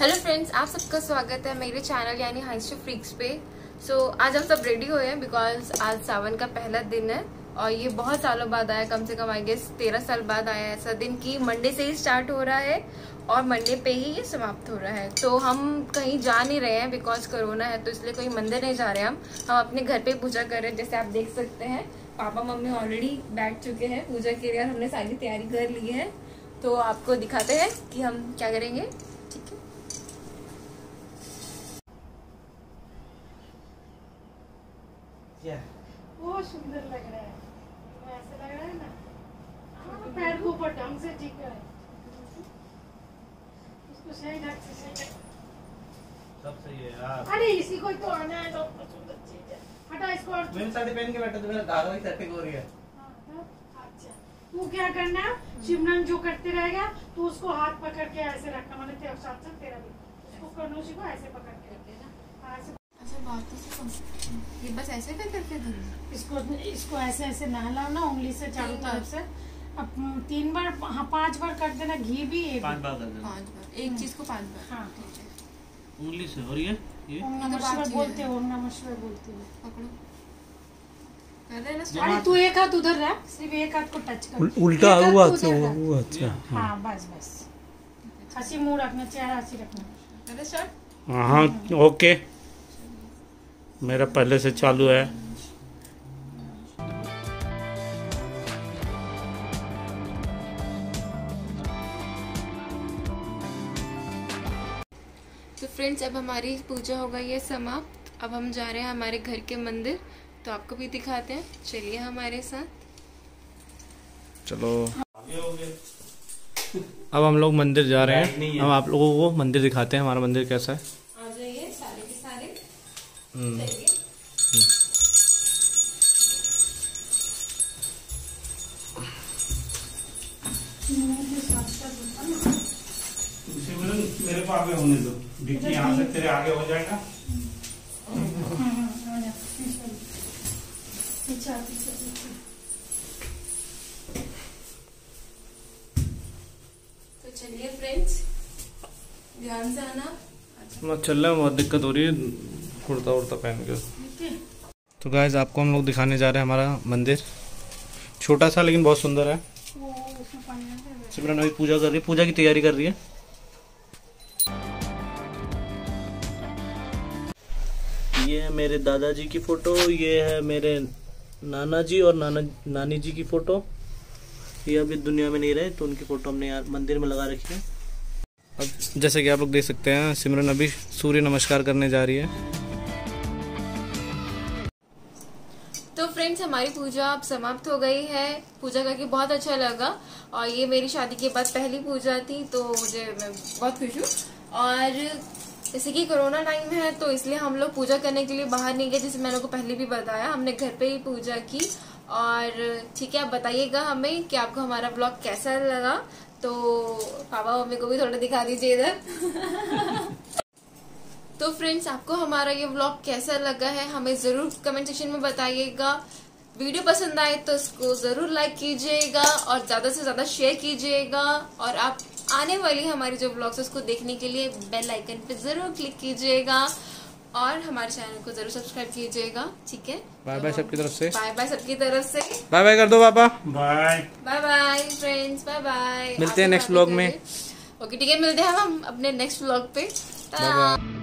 Hello friends आप सबका स्वागत है मेरे चैनल यानी हाइस्ट फ्रीक्स पे। सो so, आज हम सब रेडी हुए हैं बिकॉज़ आज सावन का पहला दिन है और ये बहुत सालों बाद आया कम से कम आई गेस तेरह साल बाद आया ऐसा दिन कि मंडे से ही स्टार्ट हो रहा है और मंडे पे ही ये समाप्त हो रहा है। तो हम कहीं जा नहीं रहे हैं बिकॉज़ कोरोना है तो इसलिए कोई मंदिर नहीं जा रहे हम। हम अपने घर पे पूजा कर रहे हैं जैसे आप देख सकते हैं। पापा मम्मी ऑलरेडी बैठ चुके हैं पूजा के लिए हमने सारी तैयारी कर ली है। तो आपको दिखाते हैं कि हम क्या करेंगे। ठीक है? Yeah. बहुत सुंदर लग रहा है। ऐसा लग रहा है ना? हाँ, पैर को ऊपर ढंग से ठीक है इसको सही ढंग से सही सब सही है यार। अरे इसी को तो आना है तो सुंदर चीज़ है। हटा इसको मैंने साड़ी पहन के बैठा तो मेरा ही हो रही है। हाँ, तो अच्छा। तू क्या करना? है शिवनन जो करते रहेगा तू उसको हाथ पकड़ के ऐसे रखना। मतलब तेरा साथ साथ तेरा भी। उसको को ऐसे पकड़ के रखे ना हाँ, ऐसे ये बस ऐसे कर करके इसको इसको ऐसे ऐसे नहलाओ ना उंगली से चारों तरफ़ से। अब तीन बार हाँ पाँच बार कर देना घी भी एक पाँच बार कर देना। पाँच बार। एक चीज़ को पाँच बार। हाँ। उंगली से और ये? ये? ओम तो नमः शिवाय बोलते हो ओम नमः शिवाय बोलते हो। पकड़ो। हैं? अरे तू एक हाथ उधर रख सिर्फ़ एक हाथ को टच कर। उल्टा हुआ तो वो अच्छा हाँ हाँ। बस बस। हँसी मुँह रखना चेहरा हँसी रखना। कर रहे start? हाँ ओके। मेरा पहले से चालू है। तो फ्रेंड्स अब हमारी पूजा हो गई है समाप्त। अब हम जा रहे हैं हमारे घर के मंदिर। तो आपको भी दिखाते हैं। चलिए हमारे साथ। चलो। अब हम लोग मंदिर जा रहे हैं। है। हम आप लोगों को मंदिर दिखाते हैं हमारा मंदिर कैसा है। मेरे को आगे होने दो डिक्की यहाँ से तेरे आगे हो जाएगा तो चलिए फ्रेंड्स ध्यान से आना। अच्छा मैं चल रहा हूँ, बहुत दिक्कत हो रही है। कुर्ता उड़ता पहन के। तो गाइज़ आपको हम लोग दिखाने जा रहे हैं हमारा मंदिर। छोटा सा लेकिन बहुत सुंदर है। सिमरन अभी पूजा कर रही है। पूजा की तैयारी कर रही है। ये है मेरे दादाजी की फ़ोटो, ये है मेरे नाना जी और नाना नानी जी की फ़ोटो। ये अभी दुनिया में नहीं रहे तो उनकी फ़ोटो हमने यार मंदिर में लगा रखी है। अब जैसे कि आप लोग देख सकते हैं, सिमरन अभी सूर्य नमस्कार करने जा रही है। तो फ्रेंड्स हमारी पूजा अब समाप्त हो गई है। पूजा करके बहुत अच्छा लगा। और ये मेरी शादी के बाद पहली पूजा थी तो मुझे, मैं बहुत खुश हूँ। और जैसे कि कोरोना टाइम है तो इसलिए हम लोग पूजा करने के लिए बाहर नहीं गए, जैसे मैंने आपको पहले भी बताया। हमने घर पे ही पूजा की। और ठीक है, आप बताइएगा हमें कि आपको हमारा ब्लॉग कैसा लगा। तो पापा, मम्मी को भी थोड़ा दिखा दीजिए इधर। तो फ्रेंड्स आपको हमारा ये व्लॉग कैसा लगा है हमें ज़रूर कमेंट सेक्शन में बताइएगा। वीडियो पसंद आए तो इसको ज़रूर लाइक कीजिएगा और ज़्यादा से ज़्यादा शेयर कीजिएगा। और आप आने वाली हमारी जो व्लॉग्स है उसको देखने के लिए बेल आइकन पे ज़रूर क्लिक कीजिएगा। और हमारे चैनल को ज़रूर सब्सक्राइब कीजिएगा ठीक है? बाय बाय सबकी तरफ़ से। बाय बाय सबकी तरफ़ से। बाय बाय कर दो पापा। Bye bye bye friends bye bye मिलते हैं next vlog में। ओके ठीक है मिलते हैं हम अपने नेक्स्ट व्लॉग पे। Bye bye